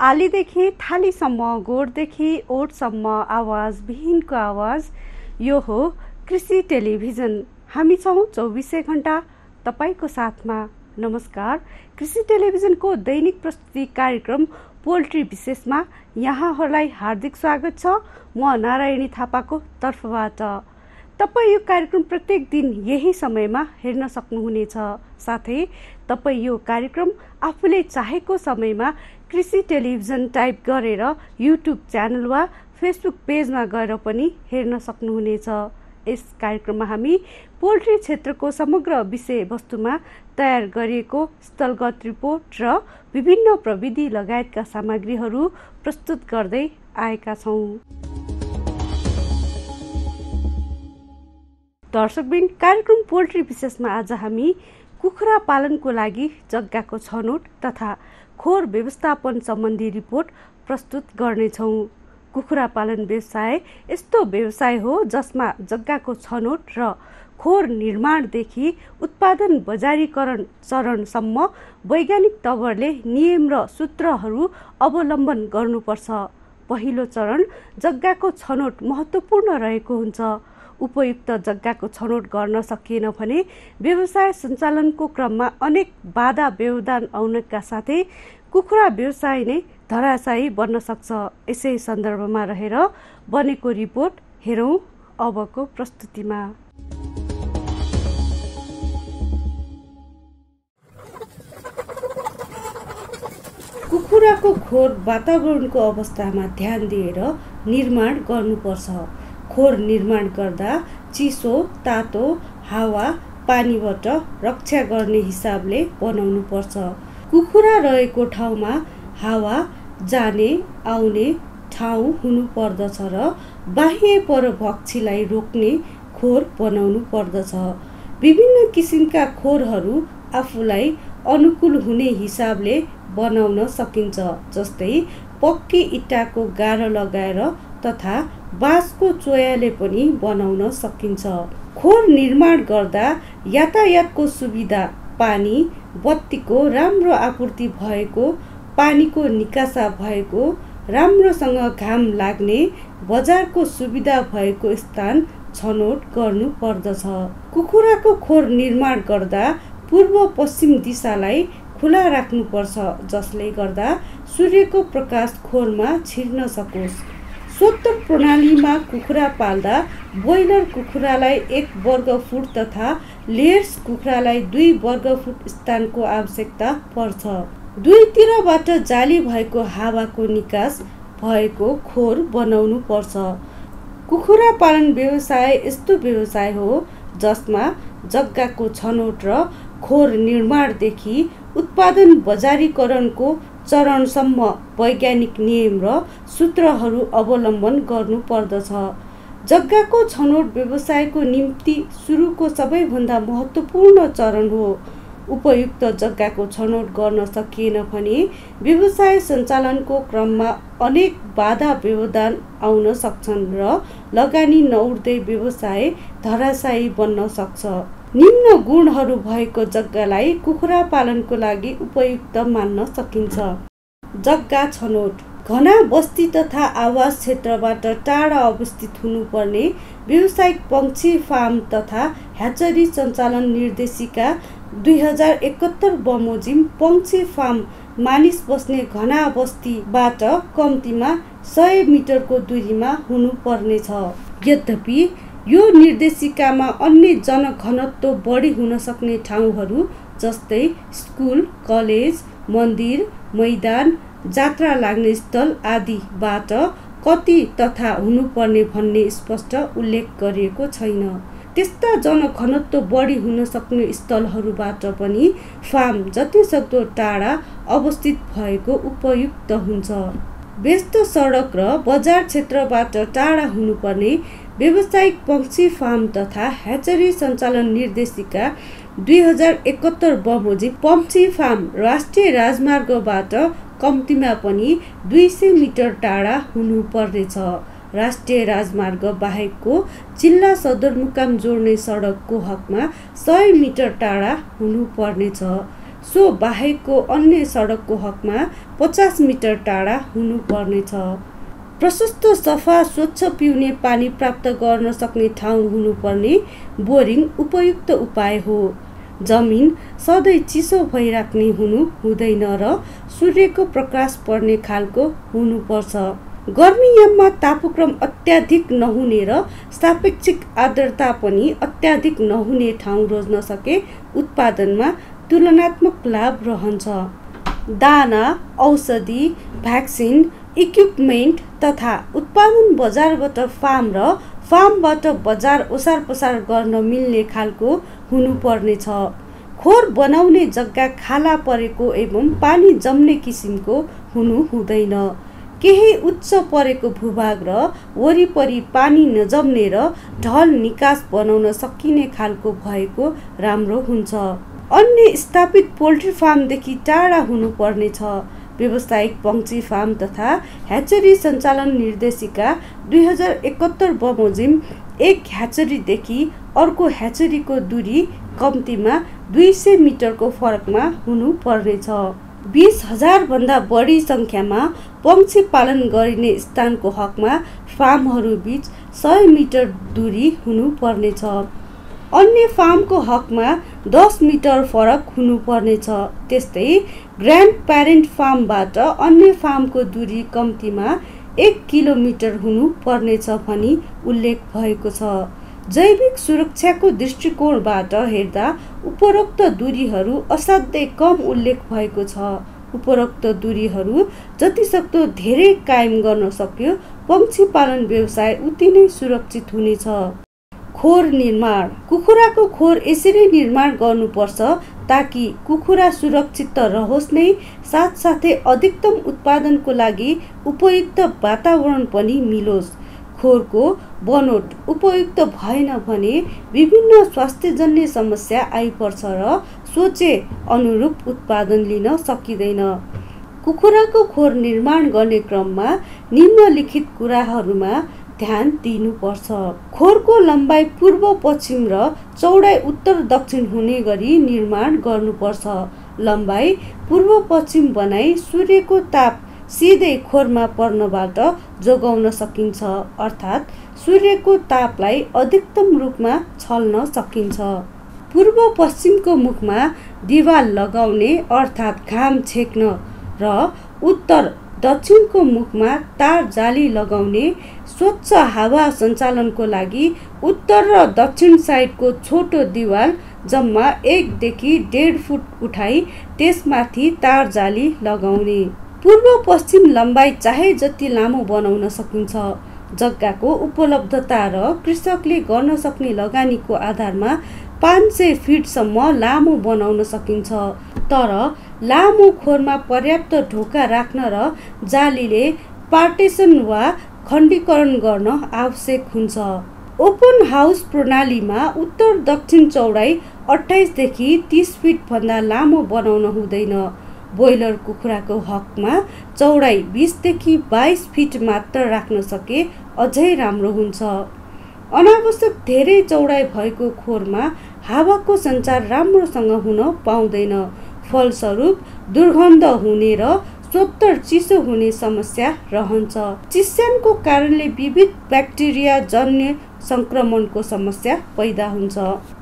आलीदेखि थालीसम्म गोडदेखि ओठसम्म आवाज विहीनको आवाज। यो हो कृषि टेलिभिजन। हामी छौँ चौबिसै घन्टा तपाईँको साथमा। नमस्कार। कृषि टेलिभिजनको दैनिक प्रस्तुति कार्यक्रम पोल्ट्री विशेषमा यहाँहरूलाई हार्दिक स्वागत छ। म नारायणी थापाको तर्फबाट। तपाईँ यो कार्यक्रम प्रत्येक दिन यही समयमा हेर्न सक्नुहुनेछ। साथै तपाईँ यो कार्यक्रम आफूले चाहेको समयमा कृषि टेलिभिजन टाइप गरेर युट्युब च्यानल वा फेसबुक पेजमा गएर पनि हेर्न सक्नुहुनेछ। यस कार्यक्रममा हामी पोल्ट्री क्षेत्रको समग्र विषयवस्तुमा तयार गरिएको स्थलगत रिपोर्ट र विभिन्न प्रविधि लगायतका सामग्रीहरू प्रस्तुत गर्दै आएका छौँ। दर्शकबिन कार्यक्रम पोल्ट्री विशेषमा आज हामी कुखुरा पालनको लागि जग्गाको छनौट तथा खोर व्यवस्थापन सम्बन्धी रिपोर्ट प्रस्तुत गर्नेछौँ। कुखुरा पालन व्यवसाय यस्तो व्यवसाय हो जसमा जग्गाको छनौट र खोर निर्माणदेखि उत्पादन बजारीकरण चरणसम्म वैज्ञानिक तवरले नियम र सूत्रहरू अवलम्बन गर्नुपर्छ। पहिलो चरण जग्गाको छनौट महत्त्वपूर्ण रहेको हुन्छ। उपयुक्त जग्गाको छनौट गर्न सकिएन भने व्यवसाय सञ्चालनको क्रममा अनेक बाधा व्यवधान आउनका साथै कुखुरा व्यवसाय नै धराशायी बन्न सक्छ। यसै सन्दर्भमा रहेर बनेको रिपोर्ट हेरौँ अबको प्रस्तुतिमा। कुखुराको खोर वातावरणको अवस्थामा ध्यान दिएर निर्माण गर्नुपर्छ। खोर निर्माण गर्दा चिसो तातो हावा पानीबाट रक्षा गर्ने हिसाबले बनाउनु पर्छ कुखुरा रहेको ठाउँमा हावा जाने आउने ठाउँ हुनु पर्दछ र बाह्य परभक्षीलाई रोक्ने खोर बनाउनु पर्दछ विभिन्न किसिमका खोरहरू आफूलाई अनुकूल हुने हिसाबले बनाउन सकिन्छ जस्तै पक्की इँटाको गाह्रो लगाएर तथा बाँसको चोयाले पनि बनाउन सकिन्छ। खोर निर्माण गर्दा यातायातको सुविधा पानी बत्तीको राम्रो आपूर्ति भएको पानीको निकासा भएको राम्रोसँग घाम लाग्ने बजारको सुविधा भएको स्थान छनौट गर्नु पर्दछ। कुखुराको खोर निर्माण गर्दा पूर्व पश्चिम दिशालाई खुला राख्नुपर्छ जसले गर्दा सूर्यको प्रकाश खोरमा छिर्न सकोस्। स्वत प्रणालीमा कुखुरा पाल्दा ब्रोइलर कुखुरालाई एक वर्ग फुट तथा लेयर्स कुखुरालाई दुई वर्ग फुट स्थानको आवश्यकता पर्छ। दुईतिरबाट जाली भएको हावाको निकास भएको खोर बनाउनु पर्छ। कुखुरा पालन व्यवसाय यस्तो व्यवसाय हो जसमा जग्गाको छनौट र खोर निर्माणदेखि उत्पादन बजारीकरणको चरणसम्म वैज्ञानिक नियम र सूत्रहरू अवलम्बन गर्नुपर्दछ। जग्गाको छनौट व्यवसायको निम्ति सुरुको सबैभन्दा महत्त्वपूर्ण चरण हो। उपयुक्त जग्गाको छनौट गर्न सकिएन भने व्यवसाय सञ्चालनको क्रममा अनेक बाधा व्यवधान आउन सक्छन् र लगानी नउठ्दै व्यवसाय धराशायी बन्न सक्छ। निम्न गुणहरू भएको जग्गालाई कुखुरा पालनको लागि उपयुक्त मान्न सकिन्छ। जग्गा छनौट। घना बस्ती तथा आवास क्षेत्रबाट टाढा अवस्थित हुनुपर्ने व्यावसायिक पक्षी फार्म तथा ह्याचरी सञ्चालन निर्देशिका दुई हजार एकहत्तर बमोजिम पक्षी फार्म मानिस बस्ने घना बस्तीबाट कम्तीमा सय मिटरको दूरीमा हुनुपर्नेछ। यद्यपि यो निर्देशिकामा अन्य जनघनत्व बढी हुन सक्ने ठाउँहरू जस्तै स्कुल कलेज मन्दिर मैदान जात्रा लाग्ने स्थल आदिबाट कति तथा हुनुपर्ने भन्ने स्पष्ट उल्लेख गरिएको छैन। त्यस्ता जनघनत्व बढी हुन सक्ने स्थलहरूबाट पनि फार्म जतिसक्दो टाढा अवस्थित भएको उपयुक्त हुन्छ। व्यस्त सडक र बजार क्षेत्रबाट टाढा हुनुपर्ने व्यावसायिक पक्षी फार्म तथा ह्याचरी सञ्चालन निर्देशिका दुई हजार एकहत्तर बमोजिम पक्षी फार्म राष्ट्रिय राजमार्गबाट कम्तीमा पनि दुई सय मिटर टाढा हुनुपर्नेछ। राष्ट्रिय राजमार्ग बाहेकको जिल्ला सदरमुकाम जोड्ने सडकको हकमा सय मिटर टाढा हुनुपर्नेछ। सो बाहेकको अन्य सडकको हकमा पचास मिटर टाढा हुनुपर्नेछ। प्रशस्त सफा स्वच्छ पिउने पानी प्राप्त गर्न सक्ने ठाउँ हुनुपर्ने बोरिङ उपयुक्त उपाय हो। जमिन सधैँ चिसो भइराख्ने हुनु हुँदैन र सूर्यको प्रकाश पर्ने खालको हुनुपर्छ। गर्मीयाममा तापक्रम अत्याधिक नहुने र सापेक्षिक आर्द्रता पनि अत्याधिक नहुने ठाउँ रोज्न सके उत्पादनमा तुलनात्मक लाभ रहन्छ। दाना औषधि भ्याक्सिन इक्विपमेन्ट तथा उत्पादन बजारबाट फार्म र फार्मबाट बजार ओसार पसार गर्न मिल्ने खालको हुनुपर्नेछ खोर बनाउने जग्गा खाला परेको एवं पानी जम्ने किसिमको हुनु हुँदैन। केही उच्च परेको भूभाग र वरिपरि पानी नजम्ने र ढल निकास बनाउन सकिने खालको भएको राम्रो हुन्छ। अन्य स्थापित पोल्ट्री फार्मदेखि टाढा हुनुपर्नेछ व्यावसायिक पङ्ची फार्म तथा ह्याचरी सञ्चालन निर्देशिका दुई हजार एकहत्तर बमोजिम एक ह्याचरीदेखि अर्को ह्याचरीको दूरी कम्तीमा दुई सय मिटरको फरकमा हुनुपर्नेछ। बिस हजारभन्दा बढी सङ्ख्यामा पक्षी पालन गरिने स्थानको हकमा फार्महरू बिच सय मिटर दुरी हुनुपर्नेछ। अन्य फार्मको हकमा दस मिटर फरक हुनुपर्नेछ त्यस्तै ग्रान्ड प्यारेन्ट फार्मबाट अन्य फार्मको दूरी कम्तीमा एक किलोमिटर हुनुपर्नेछ भनी उल्लेख भएको छ। जैविक सुरक्षाको दृष्टिकोणबाट हेर्दा उपरोक्त दूरीहरू असाध्यै कम उल्लेख भएको छ। उपरोक्त दूरीहरू जतिसक्दो धेरै कायम गर्न सक्यो पक्षी पालन व्यवसाय उति नै सुरक्षित हुनेछ। खोर निर्माण। कुखुराको खोर यसरी निर्माण गर्नुपर्छ ताकि कुखुरा सुरक्षित त रहोस् नै साथसाथै अधिकतम उत्पादनको लागि उपयुक्त वातावरण पनि मिलोस्। खोरको बनोट उपयुक्त भएन भने विभिन्न स्वास्थ्यजन्य समस्या आइपर्छ र सोचे अनुरूप उत्पादन लिन सकिँदैन। कुखुराको खोर निर्माण गर्ने क्रममा निम्नलिखित कुराहरूमा ध्यान दिनुपर्छ। खोरको लम्बाइ पूर्व पश्चिम र चौडाइ उत्तर दक्षिण हुने गरी निर्माण गर्नुपर्छ। लम्बाइ पूर्व पश्चिम बनाई सूर्यको ताप सिधै खोरमा पर्नबाट जोगाउन सकिन्छ अर्थात् सूर्यको तापलाई अधिकतम रूपमा छल्न सकिन्छ। पूर्व पश्चिमको मुखमा दिवाल लगाउने अर्थात् घाम छेक्न र उत्तर दक्षिणको मुखमा तार जाली लगाउने स्वच्छ हावा सञ्चालनको लागि उत्तर र दक्षिण साइडको छोटो दिवाल जम्मा एकदेखि डेढ फुट उठाई त्यसमाथि तार जाली लगाउने। पूर्व पश्चिम लम्बाइ चाहे जति लामो बनाउन सकिन्छ। जग्गाको उपलब्धता र कृषकले गर्न सक्ने लगानीको आधारमा पाँच सय फिटसम्म लामो बनाउन सकिन्छ। तर लामो खोरमा पर्याप्त ढोका राख्न र जालीले पार्टेसन वा खण्डीकरण गर्न आवश्यक हुन्छ। ओपन हाउस प्रणालीमा उत्तर दक्षिण चौडाइ अठाइसदेखि तिस फिटभन्दा लामो बनाउन हुँदैन। ब्रोइलर कुखुराको हकमा चौडाइ बिसदेखि बाइस फिट मात्र राख्न सके अझै राम्रो हुन्छ। अनावश्यक धेरै चौडाइ भएको खोरमा हावाको सञ्चार राम्रोसँग हुन पाउँदैन। फलस्वरूप दुर्गन्ध हुने र स्वत्तर चिसो हुने समस्या रहन्छ। चिस्यानको कारणले विविध ब्याक्टेरिया जन्य सङ्क्रमणको समस्या पैदा हुन्छ।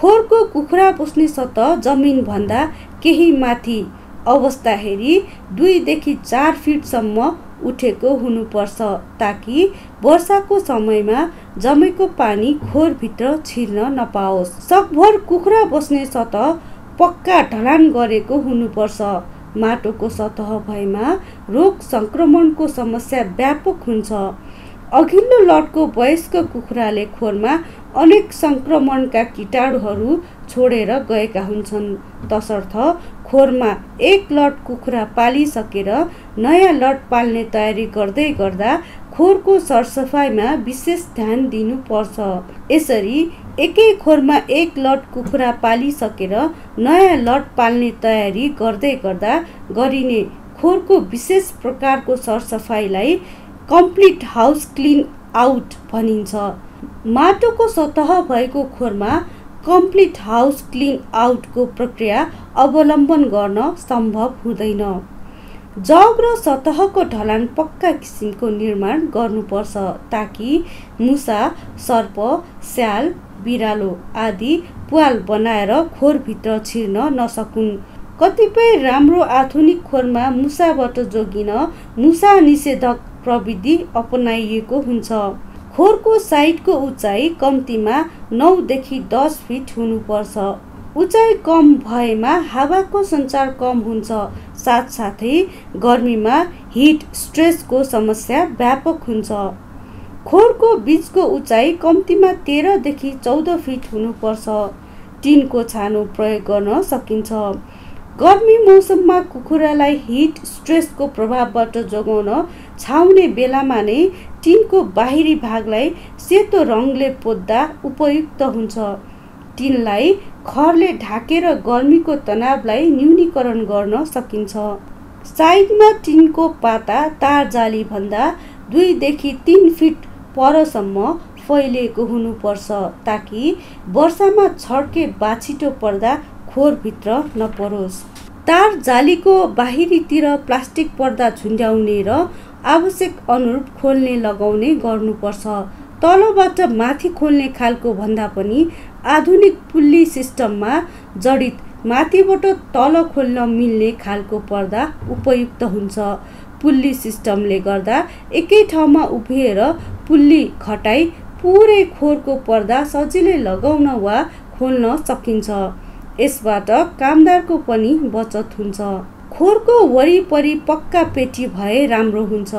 खोरको कुखुरा बस्ने सतह जमिनभन्दा केही माथि अवस्था हेरी दुईदेखि चार फिटसम्म उठेको हुनुपर्छ ताकि वर्षाको समयमा जमेको पानी खोरभित्र छिर्न नपाओस्। सकभर कुखुरा बस्ने सतह पक्का ढलान गरेको हुनुपर्छ। माटोको सतह भएमा रोग सङ्क्रमणको समस्या व्यापक हुन्छ। अघिल्लो लटको वयस्क कुखुराले खोरमा अनेक सङ्क्रमणका किटाणुहरू छोडेर गएका हुन्छन्। तसर्थ खोरमा एक लट कुखुरा पालिसकेर नयाँ लट पाल्ने तयारी गर्दै गर्दा खोरको सरसफाइमा विशेष ध्यान दिनुपर्छ। यसरी एकै खोरमा एक लट कुखुरा पालिसकेर नयाँ लट पाल्ने तयारी गर्दै गर्दा गरिने खोरको विशेष प्रकारको सरसफाइलाई कम्प्लिट हाउस क्लिन आउट भनिन्छ। माटोको सतह भएको खोरमा कम्प्लिट हाउस क्लिन आउटको प्रक्रिया अवलम्बन गर्न सम्भव हुँदैन। जग र सतहको ढलान पक्का किसिमको निर्माण गर्नुपर्छ ताकि मुसा सर्प स्याल बिरालो आदि प्वाल बनाएर खोरभित्र छिर्न नसकुन्। कतिपय राम्रो आधुनिक खोरमा मुसाबाट जोगिन मुसा निषेधक प्रविधि अपनाइएको हुन्छ। खोरको साइडको उचाइ कम्तीमा नौदेखि दस फिट हुनुपर्छ। उचाइ कम भएमा हावाको सञ्चार कम हुन्छ। साथसाथै गर्मीमा हिट स्ट्रेसको समस्या व्यापक हुन्छ। खोरको बिचको उचाइ कम्तीमा तेह्रदेखि चौध फिट हुनुपर्छ। टिनको छानो प्रयोग गर्न सकिन्छ। गर्मी मौसममा कुखुरालाई हिट स्ट्रेसको प्रभावबाट जोगाउन छाउने बेलामा नै टिनको बाहिरी भागलाई सेतो रङले पोद्दा उपयुक्त हुन्छ। टिनलाई खरले ढाकेर गर्मीको तनावलाई न्यूनीकरण गर्न सकिन्छ। साइडमा टिनको पाता तार जालीभन्दा दुईदेखि तिन फिट परसम्म फैलिएको हुनुपर्छ ताकि वर्षामा छड्के बाछिटो पर्दा खोरभित्र नपरोस्। तार जालीको बाहिरीतिर प्लास्टिक पर्दा झुन्ड्याउने र आवश्यक अनुरूप खोल्ने लगाउने गर्नुपर्छ। तलबाट माथि खोल्ने खालको भन्दा पनि आधुनिक पुल्ली सिस्टममा जडित माथिबाट तल खोल्न मिल्ने खालको पर्दा उपयुक्त हुन्छ। पुल्ली सिस्टमले गर्दा एकै ठाउँमा उभिएर पुल्ली खटाई पुरै खोरको पर्दा सजिलै लगाउन वा खोल्न सकिन्छ। यसबाट कामदारको पनि बचत हुन्छ। खोरको वरिपरि पक्का पेटी भए राम्रो हुन्छ।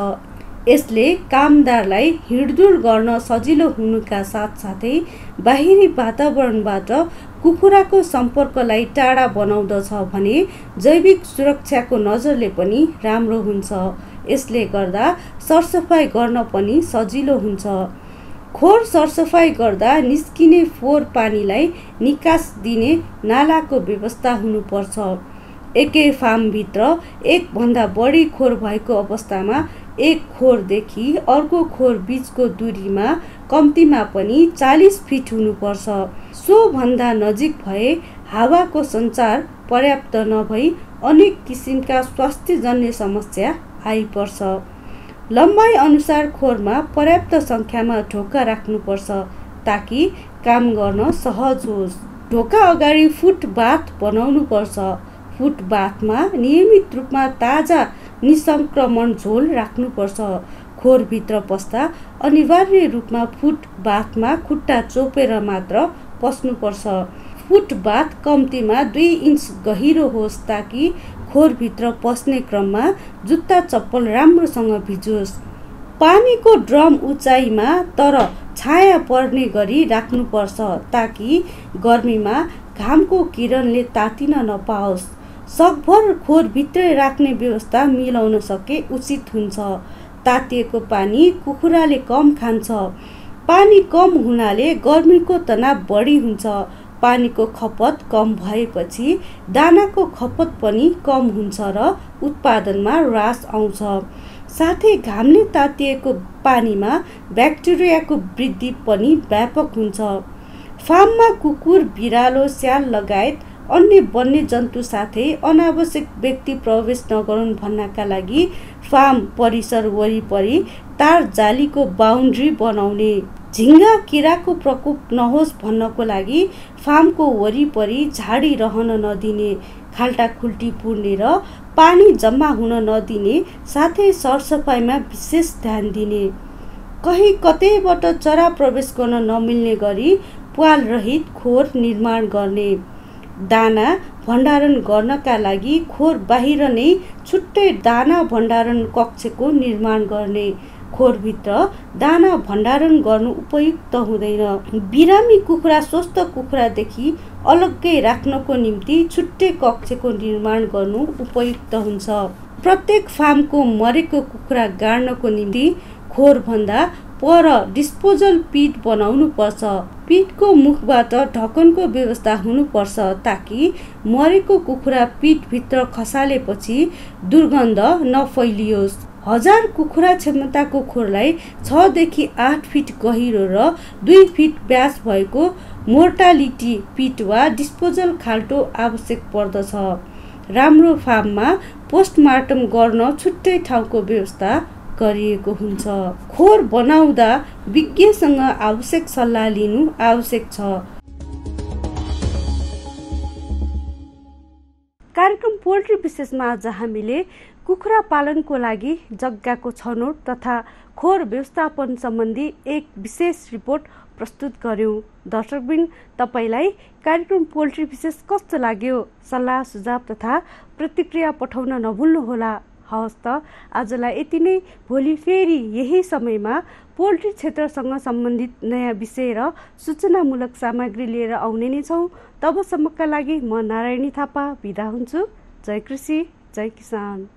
यसले कामदारलाई हिँडडुल गर्न सजिलो हुनुका साथसाथै बाहिरी वातावरणबाट कुखुराको सम्पर्कलाई टाढा बनाउँदछ भने जैविक सुरक्षाको नजरले पनि राम्रो हुन्छ। यसले गर्दा सरसफाइ गर्न पनि सजिलो हुन्छ। खोर सरसफाइ गर्दा निस्किने फोहोर पानीलाई निकास दिने नालाको व्यवस्था हुनुपर्छ। एकै फार्मभित्र एकभन्दा बढी खोर भएको अवस्थामा एक खोरदेखि अर्को खोर बिचको दूरीमा कम्तीमा पनि चालिस फिट हुनुपर्छ। सोभन्दा नजिक भए हावाको सञ्चार पर्याप्त नभई अनेक किसिमका स्वास्थ्यजन्य समस्या आइपर्छ। लम्बाइ अनुसार खोरमा पर्याप्त सङ्ख्यामा ढोका राख्नुपर्छ ताकि काम गर्न सहज होस्। ढोका अगाडि फुटबाथ बनाउनुपर्छ। फुटबाथमा नियमित रूपमा ताजा निसङ्क्रमण झोल राख्नुपर्छ। खोरभित्र पस्दा अनिवार्य रूपमा फुट बाथमा खुट्टा चोपेर मात्र पस्नुपर्छ। फुट बाथ कम्तीमा दुई इन्च गहिरो होस् ताकि खोरभित्र पस्ने क्रममा जुत्ता चप्पल राम्रोसँग भिजोस्। पानीको ड्रम उचाइमा तर छाया पर्ने गरी राख्नुपर्छ ताकि गर्मीमा घामको किरणले तातिन नपाओस्। सकभर खोरभित्रै राख्ने व्यवस्था मिलाउन सके उचित हुन्छ। तातिएको पानी कुखुराले कम खान्छ। पानी कम हुनाले गर्मीको तनाव बढी हुन्छ। पानीको खपत कम भएपछि दानाको खपत पनि कम हुन्छ र उत्पादनमा ह्रास आउँछ। साथै घामले तातिएको पानीमा ब्याक्टेरियाको वृद्धि पनि व्यापक हुन्छ। फार्ममा कुकुर बिरालो स्याल लगायत अन्य वन्यजन्तु साथै अनावश्यक व्यक्ति प्रवेश नगरून् भन्नका लागि फार्म परिसर वरिपरि तार जालीको बााउन्ड्री बनाउने। झिङ्गा किराको प्रकोप नहोस् भन्नको लागि फार्मको वरिपरि झाडी रहन नदिने खाल्टा खुल्टी पुर्ने र पानी जम्मा हुन नदिने साथै सरसफाइमा विशेष ध्यान दिने। कहीँ कतैबाट चरा प्रवेश गर्न नमिल्ने गरी पाल रहित खोर निर्माण गर्ने। दाना भण्डारण गर्नका लागि खोर बाहिर नै छुट्टै दाना भण्डारण कक्षको निर्माण गर्ने। खोरभित्र दाना भण्डारण गर्नु उपयुक्त हुँदैन। बिरामी कुखुरा स्वस्थ कुखुरादेखि अलग्गै राख्नको निम्ति छुट्टै कक्षको निर्माण गर्नु उपयुक्त हुन्छ। प्रत्येक फार्मको मरेको कुखुरा गाड्नको निम्ति खोरभन्दा पर डिस्पोजल पिट बनाउनु पर्छ पिठको मुखबाट ढकनको व्यवस्था हुनुपर्छ ताकि मरेको कुखुरा पिठभित्र खसालेपछि दुर्गन्ध नफैलियोस्। हजार कुखुरा क्षमताको खोरलाई छदेखि आठ फिट गहिरो र दुई फिट व्यास भएको मोर्टालिटी पिट वा डिस्पोजल खाल्टो आवश्यक पर्दछ। राम्रो फार्ममा पोस्टमार्टम गर्न छुट्टै ठाउँको व्यवस्था गरिएको हुन्छ। खोर बनाउँदा विज्ञसँग आवश्यक सल्लाह लिनु आवश्यक छ। कार्यक्रम पोल्ट्री विशेषमा आज हामीले कुखुरा पालनको लागि जग्गाको छनौट तथा खोर व्यवस्थापन सम्बन्धी एक विशेष रिपोर्ट प्रस्तुत गऱ्यौँ दर्शकबिन तपाईँलाई कार्यक्रम पोल्ट्री विशेष कस्तो लाग्यो? सल्लाह सुझाव तथा प्रतिक्रिया पठाउन नभुल्नुहोला। हवस् त आजलाई यति नै। भोलि फेरि यही समयमा पोल्ट्री क्षेत्रसँग सम्बन्धित नयाँ विषय र सूचनामूलक सामग्री लिएर आउने नै छौँ। तबसम्मका लागि म नारायणी थापा बिदा हुन्छु। जय कृषि जय किसान।